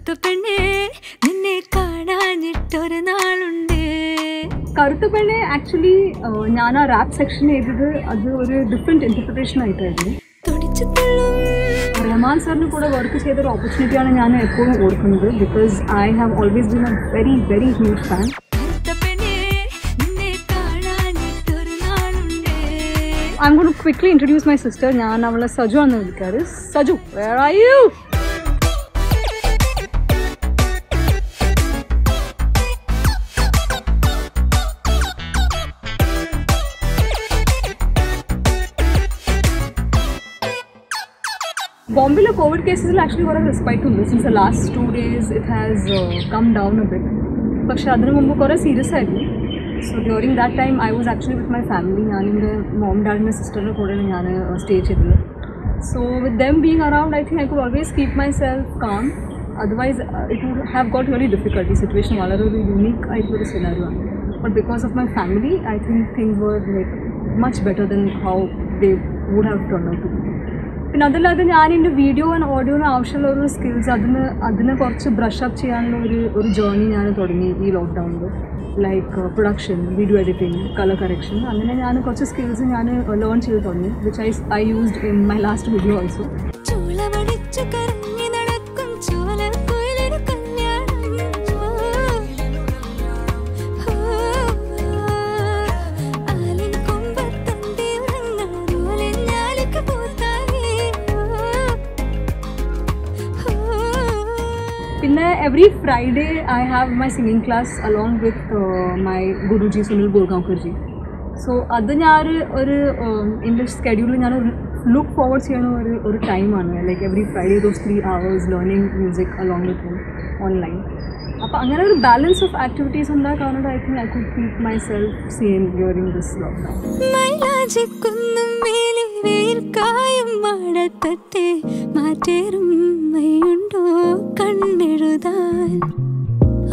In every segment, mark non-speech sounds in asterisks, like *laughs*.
കറുത്ത പെണ്ണേ നിന്നെ കാണാഞ്ഞിട്ടൊരു നാളുണ്ട്. കറുത്ത പെണ്ണെ ആക്ച്വലി ഞാൻ ആ റാപ്പ് സെക്ഷൻ ചെയ്തത് അത് ഒരു ഡിഫറെന്റ് ഇന്റർപ്രിട്ടേഷൻ ആയിട്ടായിരുന്നു. റഹ്മാൻ സാറിന് കൂടെ വർക്ക് ചെയ്തൊരു ഓപ്പർച്യൂണിറ്റിയാണ് ഞാൻ എപ്പോഴും ഓർക്കുന്നത് because I have always been a very very huge fan I'm gonna quickly introduce my sister ഞാൻ അവളെ സജു ആണ് വിളിക്കാറ്. Saju where are you ബോംബെയിലെ കോവിഡ് കേസസിൽ ആക്ച്വലി കുറേ റെസ്പൈറ്റ് ഉണ്ട് since the last two days it has come down a bit പക്ഷെ അതിനു മുമ്പ് കുറേ സീരിയസ് ആയിരുന്നു so during that time I was actually with my family ഞാൻ എൻ്റെ മോം ഡാഡിൻ്റെ സിസ്റ്ററിൻ്റെ കൂടെയാണ് ഞാൻ സ്റ്റേ ചെയ്തത് so with them being around I think I could always keep myself calm otherwise it would have got very difficult ഈ situation വളരെ ഒരു unique ആയിട്ടുള്ളൊരു scenario ആണ് but because of my family I think things were like much better than how they would have turn out to പിന്നെ അതല്ലാതെ ഞാൻ എന്റെ video and ഓഡിയോന് ആവശ്യമുള്ള ഒരു സ്കിൽസ് അതിന് അതിനെ കുറച്ച് ബ്രഷ് അപ്പ് ചെയ്യാനുള്ള ഒരു ഒരു ജേർണി ഞാൻ തുടങ്ങി ഈ ലോക്ക്ഡൗണിൽ like production video editing colour correction അങ്ങനെ ഞാൻ കുറച്ച് സ്കിൽസ് ഞാൻ ലേൺ ചെയ്ത് തുടങ്ങി which I I used in my last video also പിന്നെ every Friday I have my singing class along with my guruji Sunil Gorgaonkarji so അത് ഞാൻ ഒരു എന്റെ സ്കെഡ്യൂളിൽ ഞാൻ ലുക്ക് ഫോർവേഡ് ചെയ്യുന്ന ഒരു ഒരു ടൈമാണ് like every Friday those three hours learning music along with him online അപ്പോൾ അങ്ങനെ ഒരു ബാലൻസ് ഓഫ് ആക്ടിവിറ്റീസ് ഉണ്ടാക്കാറുണ്ട് I think I could keep myself same during this lockdown വേർക്കായും മാടത്തത്തെ മാറ്റേറും കണ്ണെഴുതാൻ.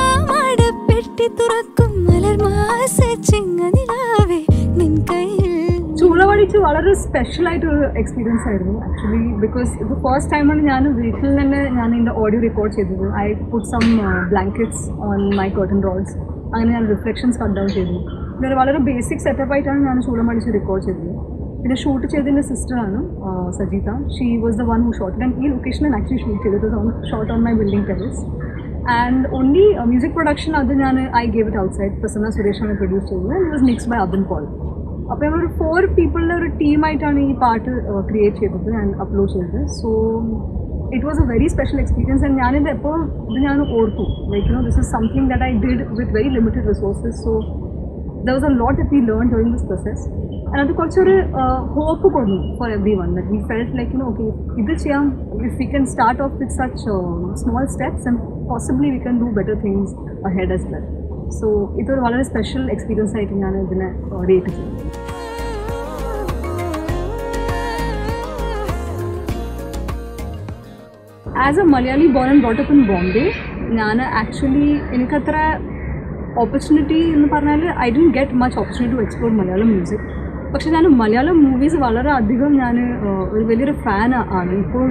ആ മടപ്പെട്ടി തുറക്കും മലർമാസ ചിങ്ങനിലാവേ നിൻ കയ്യിൽ. ചൂളവടിച്ച് വളരെ സ്പെഷ്യൽ ആയിട്ടൊരു എക്സ്പീരിയൻസ് ആയിരുന്നു ആക്ച്വലി ബിക്കോസ് ഇത് ഫസ്റ്റ് ടൈമാണ് ഞാൻ വീട്ടിൽ തന്നെ ഞാൻ എന്റെ ഓഡിയോ റെക്കോർഡ് ചെയ്തത്. I put some blankets on my cotton rolls അങ്ങനെ ഞാൻ റിഫ്ലക്ഷൻസ് കട്ട് ഡൗൺ ചെയ്തു. പിന്നെ ഒരു വളരെ ബേസിക് സെറ്റപ്പ് ആയിട്ടാണ് ഞാൻ ചൂളമടിച്ച് റെക്കോർഡ് ചെയ്തത്. പിന്നെ ഷൂട്ട് ചെയ്തതിന്റെ സിസ്റ്ററാണ് Sajitha. She was the one who shot and ഈ ലൊക്കേഷനിൽ ആക്ച്വലി ഷൂട്ട് ചെയ്തത് shot on my building terrace and only music production അത് ഞാൻ I gave it outside Prasanna സുരേഷാണ് produce ചെയ്തത്. It was mix by Abin Paul അപ്പോൾ ഞങ്ങളൊരു four പീപ്പിളിന്റെ ഒരു ടീമായിട്ടാണ് ഈ പാട്ട് ക്രിയേറ്റ് ചെയ്തത് ആൻഡ് അപ്ലോഡ് ചെയ്തത്. So it was a very special experience and ഞാനിത് എപ്പോഴും ഇത് ഞാൻ ഓർക്കും like you know this is something that I did with very limited resources so there was a lot that we learn during this process and അത് കുറച്ചൊരു hope കൊടുന്നു for everyone that we felt like you know okay ഇത് ചെയ്യാം if we can start off with such small steps and possibly we can do better things ahead as well so ഇതൊരു വളരെ special experience ആയിട്ട് ഞാൻ ഇതിനെ rate ചെയ്യും as a Malayali born and brought up in Bombay ഞാൻ actually എനിക്കത്ര opportunity എന്ന് പറഞ്ഞാൽ I'd get much opportunity to explore Malayalam music പക്ഷേ ഞാൻ മലയാളം മൂവീസ് വളരെ അധികം ഞാൻ ഒരു വലിയൊരു ഫാൻ ആണ്. ഇപ്പോൾ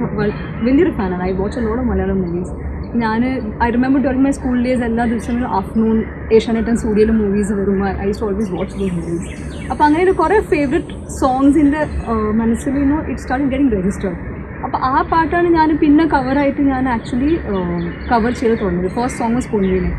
വലിയൊരു ഫാനാണ് I watch load Malayalam movies ഞാൻ I remember during my school days എല്ലാ ദിവസങ്ങളും ആഫ്റ്റർനൂൺ ഏഷ്യാനെറ്റ് ആൻഡ് സൂര്യയിലെ മൂവീസ് വരുമ്പോൾ ഐ സ് ഓൾവേസ് വാച്ച് ദോസ് മൂവീസ് അപ്പോൾ അങ്ങനെ ഒരു കുറേ ഫേവററ്റ് സോങ്സിന്റെ മനസ്സിൽ നിന്നു ഇറ്റ് സ്റ്റാർട്ട് ഗെറ്റിംഗ് രജിസ്റ്റേർഡ് അപ്പോൾ ആ പാട്ടാണ് ഞാൻ പിന്നെ കവറായിട്ട് ഞാൻ ആക്ച്വലി കവർ ചെയ്ത് തുടങ്ങിയത്. ഫസ്റ്റ് സോങ് വാസ് പൊന്നീനെ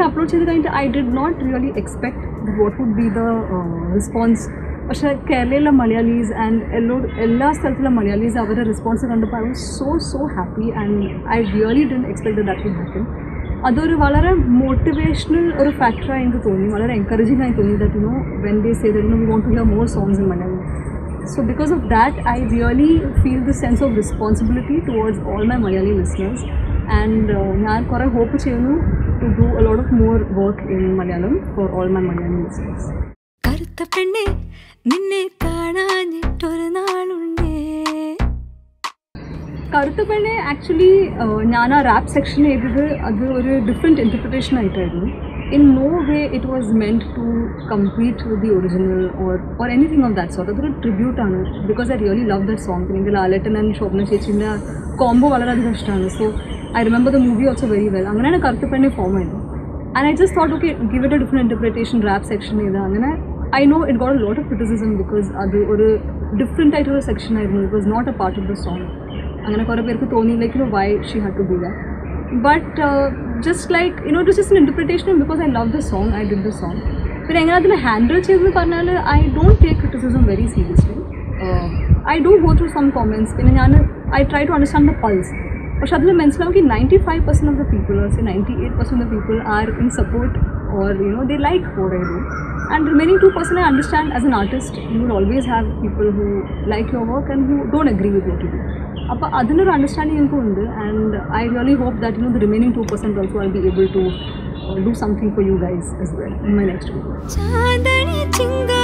പൊൻവീനെ അപ്ലോഡ് ചെയ്ത് കഴിഞ്ഞിട്ട് I did not really expect what would be the response പക്ഷേ കേരളയിലെ മലയാളീസ് ആൻഡ് എല്ലോ എല്ലാ സ്ഥലത്തുള്ള മലയാളീസ് അവരുടെ റെസ്പോൺസ് കണ്ടപ്പോൾ I was so so happy and I really didn't expect that will happen അതൊരു വളരെ മോട്ടിവേഷണൽ ഒരു ഫാക്ടറായി എനിക്ക് തോന്നി വളരെ എൻകറേജിംഗ് ആയി തോന്നി that you know when they say do we want to hear more songs in Malayalam so because of that I really feel the sense of responsibility towards all my Malayali listeners and ഞാൻ കുറേ hope ചെയ്യുന്നു. To do a lot of more work in Malayalam for all my Malayalam listeners കറുത്ത പെണ്ണെ നിന്നെ കാണാഞ്ഞിട്ടൊരു നാളുണ്ടേ. കറുത്ത പെണ്ണെ actually ഞാൻ ആ റാപ്പ് സെക്ഷൻ ചെയ്തത് അത് ഒരു ഡിഫറെന്റ് ഇന്റർപ്രിട്ടേഷൻ ആയിട്ടായിരുന്നു. In no way it was meant to complete with the original or or anything of that sort. അതൊരു ട്രിബ്യൂട്ടാണ് because I really love that song എനിക്ക് ലാലേട്ടൻ ആൻഡ് ശോഭന ചേച്ചിന്റെ കോംബോ വളരെയധികം ഇഷ്ടമാണ്. So I remember the movie also very well അങ്ങനെയാണ് കറുത്ത പെണ്ണെ form ആയത് and I just thought okay give it a different interpretation rap section ചെയ്ത് അങ്ങനെ I know it got lot of criticism because അത് ഒരു ഡിഫറെന്റ് ആയിട്ടൊരു സെക്ഷൻ ആയിരുന്നു. It was not a part of the song അങ്ങനെ കുറേ പേർക്ക് തോന്നിയില്ലെങ്കിലും why she had to do that but just like you know it just an interpretation because I love the song I did the song പിന്നെ എങ്ങനെ അതിനെ handle ചെയ്തെന്ന് പറഞ്ഞാൽ I don't take criticism very seriously I do go through some comments പിന്നെ ഞാൻ I try to understand the pulse और शादी में मैंने सुना कि 95 परसेंट ऑफ द पीपल से 98 percent of the people are in support और you know they like what I do and remaining two percent I understand as an artist you will always have people who like your work and who don't agree with what you do அப்போ அதில் ஒரு understanding எனக்கும் உண்டு and I really hope that you the remaining two percent also I be able to do something for you guys as well in my next video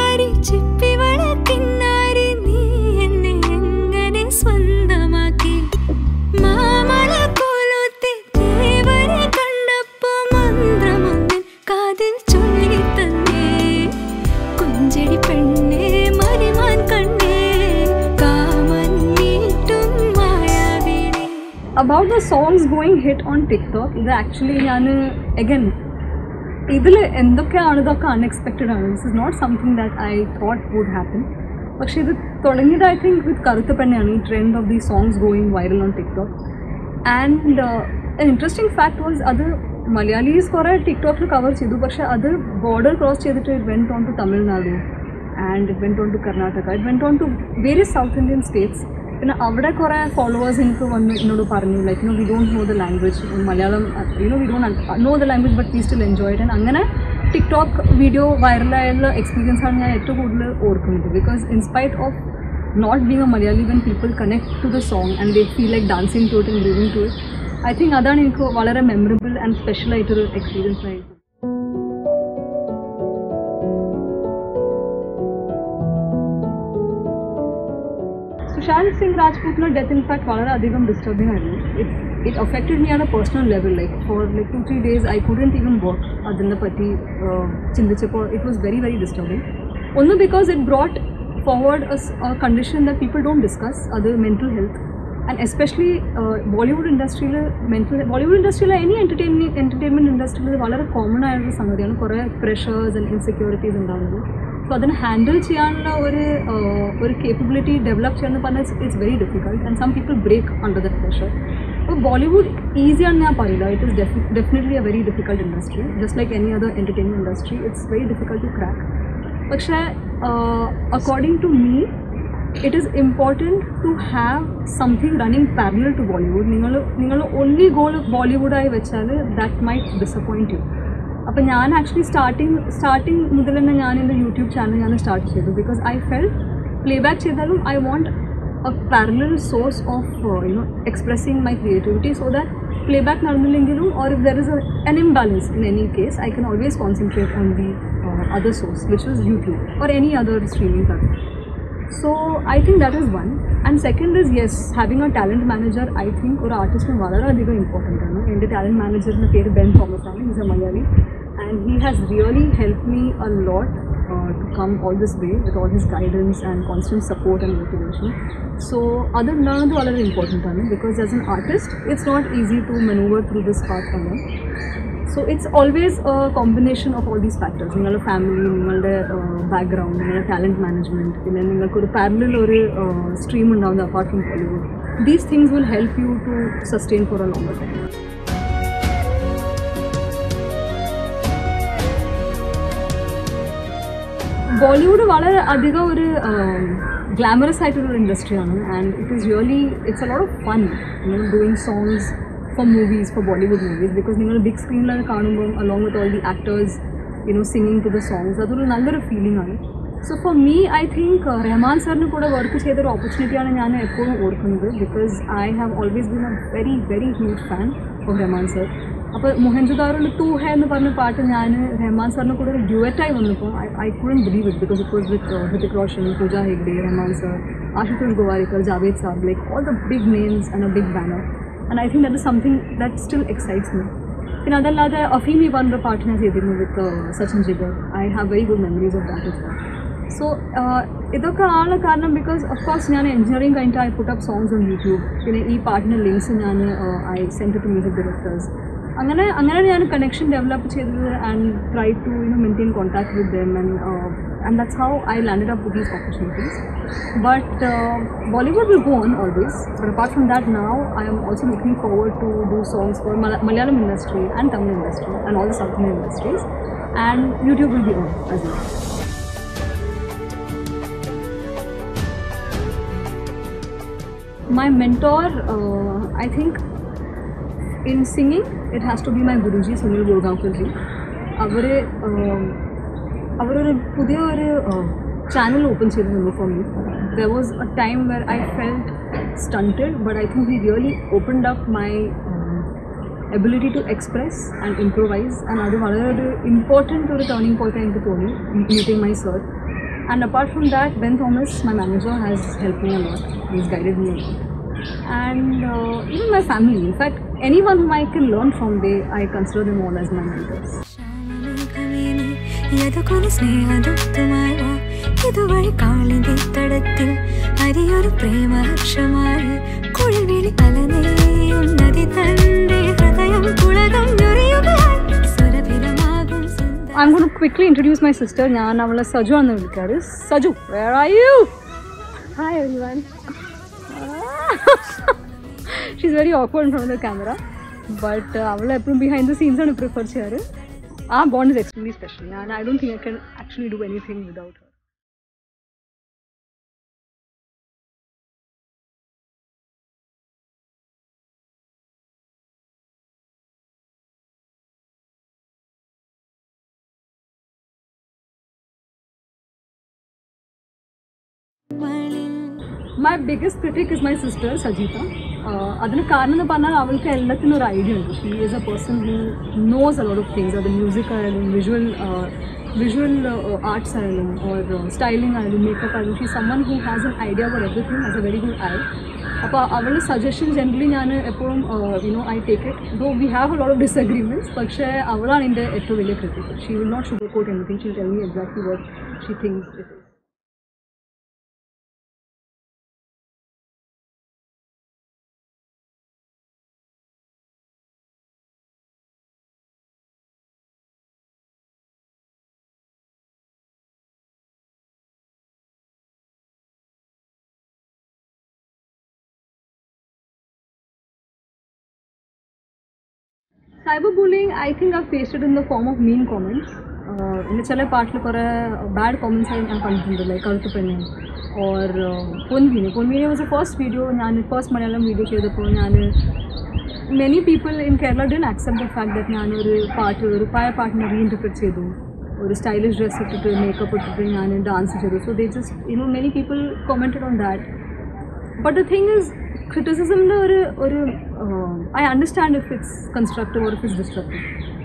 about the songs going hit on TikTok ഇത് actually ഞാൻ again ഇതിൽ എന്തൊക്കെയാണ് ഇതൊക്കെ unexpected ആണ്. This is not something that I thought would happen പക്ഷേ ഇത് തുടങ്ങിയത് I think with കറുത്ത പെണ്ണയാണ് ഈ trend of the songs going viral on TikTok and interesting fact was അത് മലയാളീസ് കുറേ ടിക്ടോക്കിൽ കവർ ചെയ്തു. പക്ഷേ അത് ബോർഡർ ക്രോസ് ചെയ്തിട്ട് it went on to Tamil Nadu and it went on to Karnataka it went on to various south Indian states പിന്നെ അവിടെ കുറേ ഫോളോവേഴ്സ് എനിക്ക് വന്ന് എന്നോട് പറഞ്ഞു like you know we don't know the language Malayalam you know we don't know the language but we still enjoy it അങ്ങനെ TikTok video വൈറലായുള്ള experience ആണ് ഞാൻ ഏറ്റവും കൂടുതൽ ഓർക്കുന്നത്. Because in spite of not being a Malayali when people connect to the song and they feel like dancing to it and living to it I think അതാണ് എനിക്ക് വളരെ മെമ്മറബിൾ ആൻഡ് സ്പെഷ്യൽ ആയിട്ടൊരു experience ആയിരുന്നു Sushant Singh രാജ്പൂത്തിൻ്റെ death in fact വളരെയധികം disturbing ആയിരുന്നു it it affected me on a personal level like for like two three days I couldn't even work അതിനെ പറ്റി ചിന്തിച്ചപ്പോൾ it was very very disturbing ഒന്ന് because it brought forward a condition that people don't discuss അത് mental health and especially Bollywood ഇൻഡസ്ട്രിയിൽ mental Bollywood ഇൻഡസ്ട്രിയിൽ any entertainment entertainment ഇൻഡസ്ട്രിയിൽ ഇത് വളരെ common ആയൊരു സംഗതിയാണ് കുറേ പ്രഷേഴ്സ് ആൻഡ് ഇൻസെക്യൂരിറ്റീസ് ഉണ്ടാകുന്നത് So അതിനെ ഹാൻഡിൽ ചെയ്യാനുള്ള ഒരു ഒരു കേപ്പബിലിറ്റി ഡെവലപ്പ് ചെയ്യാന്ന് പറഞ്ഞാൽ it's very difficult and some people break under the pressure അപ്പോൾ ബോളിവുഡ് ഈസിയാണെന്ന് ഞാൻ പറയില്ല. It is definitely a very difficult industry just like any other entertainment industry it's very difficult to crack പക്ഷേ according to me it is important to have something running parallel to Bollywood നിങ്ങൾ നിങ്ങൾ only goal ബോളിവുഡായി വെച്ചാൽ that might disappoint U അപ്പോൾ ഞാൻ actually starting starting മുതൽ തന്നെ ഞാൻ എൻ്റെ യൂട്യൂബ് ചാനൽ ഞാൻ സ്റ്റാർട്ട് ചെയ്തു because I felt playback ചെയ്താലും I want a parallel source of you know expressing my creativity so that playback നടന്നില്ലെങ്കിലും or if there is an imbalance in any case I can always concentrate on the other source which is YouTube or any other streaming platform so I think that is one and second is yes having a talent manager I think ഒരു ആർട്ടിസ്റ്റിന് വളരെയധികം important ആണ് എൻ്റെ talent മാനേജറിൻ്റെ പേര് ബെൻ തോമസ് ആണ് is a Malayali and he has really help me a lot to come all this way with all his guidance and constant support and motivation so അതുണ്ടാകുന്നത് വളരെ important ആണ് because as an artist it's not easy to maneuver through this path ആണ് so it's always a combination of all these factors നിങ്ങളുടെ family നിങ്ങളുടെ background നിങ്ങളുടെ talent management പിന്നെ നിങ്ങൾക്കൊരു പാരലിൽ ഒരു stream ഉണ്ടാവുന്നത് apart from Bollywood these things will help you to sustain for a longer time Bollywood വളരെ അധികം ഒരു ഗ്ലാമറസ് ആയിട്ടുള്ള ഇൻഡസ്ട്രിയാണ് and it is really it's a lot of fun doing songs for movies for Bollywood movies because നിങ്ങൾ big സ്ക്രീനിൽ അത് കാണുമ്പോൾ along with all the actors you know singing to the songs അതൊരു നല്ലൊരു ഫീലിംഗ് ആണ്. So for me I think Rahman സാറിന് കൂടെ work ചെയ്തൊരു ഓപ്പർച്യൂണിറ്റിയാണ് ഞാൻ എപ്പോഴും ഓർക്കുന്നത് because I have always been a very very huge fan of Rahman sir അപ്പോൾ മൊഹൻജുദാറിൽ തൂ ഹെ എന്ന് പറഞ്ഞ പാട്ട് ഞാൻ റഹ്മാൻ സാറിന് കൂടെ ഒരു ഡ്യുവറ്റായി വന്നപ്പോൾ I I couldn't believe it because it was with Hrithik Roshan Pooja Hegde Rahman sir Ashutosh Gowariker Javed sahab like all the big names and a big banner and I think that is something that still excites me പിന്നെ അതല്ലാതെ അഫീമി പറഞ്ഞ പാട്ട് ഞാൻ ചെയ്തിരുന്നു with Sachin Jigar I have very good memories of that is so ഇതൊക്കെ ആണ് കാരണം because of course ഞാൻ എഞ്ചിനീയറിംഗ് കഴിഞ്ഞിട്ട് I put up songs on YouTube പിന്നെ ഈ പാട്ടിൻ്റെ ലിങ്ക്സ് ഞാൻ I send to music directors അങ്ങനെ അങ്ങനെയാണ് ഞാൻ കണക്ഷൻ ഡെവലപ്പ് ചെയ്തത് and try to you know maintain contact with them and and that's how I landed up with these opportunities but Bollywood will go on always but apart from that now I am also looking forward to do songs for Malayalam industry and Tamil industry and all the south Indian industries and YouTube will be on as well. my mentor uh, i think in singing it has to be my guruji sunil gurgaonkar ji അവർ അവരൊരു പുതിയ ഒരു channel open ചെയ്തിരുന്നു for me there was a time where I felt stunted but I think he really opened up my ability to express and improvise and അത് വളരെ ഒരു important ഒരു turning പോയിട്ട് എനിക്ക് തോന്നി meeting my sir And apart from that, Ben Thomas, my manager, has helped me a lot. He's guided me a lot. And uh, even my family, in fact, anyone whom I can learn from, they I consider them all as my mentors. ഇതുവഴി കാളിന്റെ തടത്തിൽ അരിയൊരു നദി തന്റെ ഹൃദയം കുളകം I'm going to quickly introduce my sister. ഞാൻ അവളെ സജു എന്ന് Saju, where are you? Hi hi *laughs* she's very awkward in front of the camera. But uh, behind the scenes and I prefer her. Our bond is extremely special and I don't think I can actually do anything without her. My biggest critic is my sister Sajitha അതിന് കാരണം എന്ന് പറഞ്ഞാൽ അവൾക്ക് എല്ലാത്തിനും ഒരു idea ഉണ്ട്. She is a person who knows a lot of things അത് music ആയാലും വിഷ്വൽ വിഷ്വൽ ആർട്സ് ആയാലും ഓർ സ്റ്റൈലിംഗ് ആയാലും മേക്കപ്പ് ആയാലും she someone who has an idea for everything as a very good I അപ്പോൾ അവളുടെ suggestion generally ഞാൻ എപ്പോഴും you know I take it though we have a lot of disagreements പക്ഷേ അവളാണ് എന്റെ ഏറ്റവും വലിയ critic she will not sugar coat anything she tell me exactly what she thinks it is cyber bullying I think I faced in the form of mean comments പിന്നെ ചില പാട്ടിൽ കുറേ bad കോമൻറ്റ്സ് ആയി ഞാൻ കണ്ടിട്ടുണ്ട് ലൈക്ക് കറുത്ത പെണ്ണ് or പൊൻവീന് പൊൻവീന് was A first video ഞാൻ ഫസ്റ്റ് മലയാളം വീഡിയോ ചെയ്തപ്പോൾ ഞാൻ many people in Kerala didn't accept the fact that ഞാനൊരു പാട്ട് ഒരു പഴയ പാട്ടിനെ റീഇൻറ്റർപ്രറ്റ് ചെയ്തു ഒരു സ്റ്റൈലിഷ് ഡ്രസ്സ് ഇട്ടിട്ട് മേക്കപ്പ് ഇട്ടിട്ട് ഞാൻ ഡാൻസ് ചെയ്തു so they just you know many people commented on that but the thing is ക്രിറ്റിസിസമിൻ്റെ ഒരു ഒരു I understand if it's constructive or if it's destructive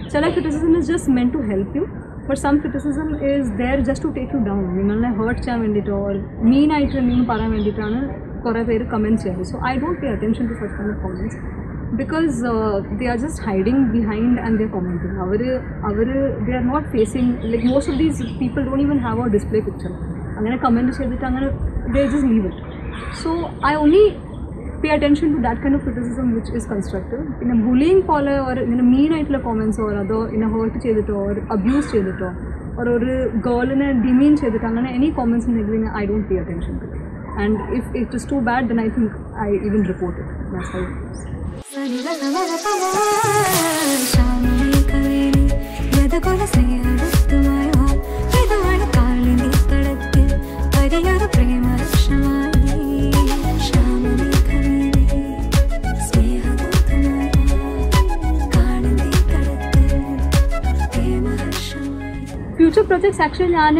ചില criticism is just meant to help you but some criticism is there just to take you down നിങ്ങളെ hurt ചെയ്യാൻ വേണ്ടിയിട്ടോ or മീനായിട്ട് എന്തെങ്കിലും പറയാൻ വേണ്ടിയിട്ടാണ് കുറേ പേര് കമന്റ് ചെയ്യുന്നത്. So I don't pay attention to such kind of comments because they are just hiding behind and there commenting our our they are not facing like most of these people don't even have a display picture അങ്ങനെ comment ചെയ്തിട്ട് അങ്ങനെ they just leave it so I only pay attention to that kind of criticism which is constructive പിന്നെ bullying പോലെ ഒരു ഇങ്ങനെ മീൻ ആയിട്ടുള്ള കോമൻസോ അതോ ഇങ്ങനെ ഹേർട്ട് ചെയ്തിട്ടോ or അബ്യൂസ് ചെയ്തിട്ടോ or ഒരു ഗേളിനെ ഡിമീൻ ചെയ്തിട്ടോ അങ്ങനെ എനി കോമൻസ് ഉണ്ടെങ്കിൽ I don't pay attention to and if it is too bad then I think I even report it that's future projects actually ഞാൻ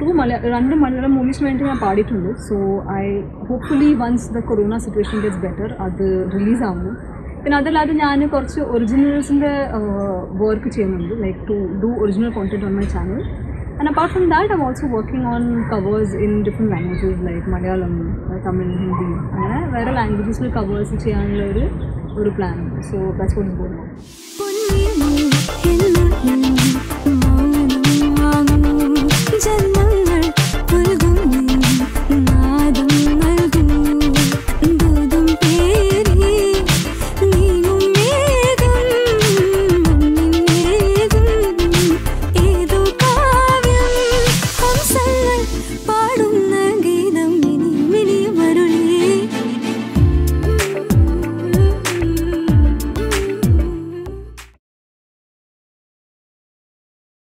ടു മല രണ്ട് മലയാളം മൂവീസിന് വേണ്ടി ഞാൻ പാടിയിട്ടുണ്ട്. So I hopefully once the corona situation gets better അത് release ആവുന്നു. പിന്നെ അതല്ലാതെ ഞാൻ കുറച്ച് ഒറിജിനൽസിന്റെ വർക്ക് ചെയ്യുന്നുണ്ട്. Like to do original content on my channel and apart from that I'm also working on covers in different languages like Malayalam Tamil Hindi അങ്ങനെ വേറെ ലാംഗ്വേജസിൽ കവേഴ്സ് ചെയ്യാനുള്ള ഒരു ഒരു പ്ലാൻ ഉണ്ട് so that's what is going on